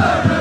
Amen.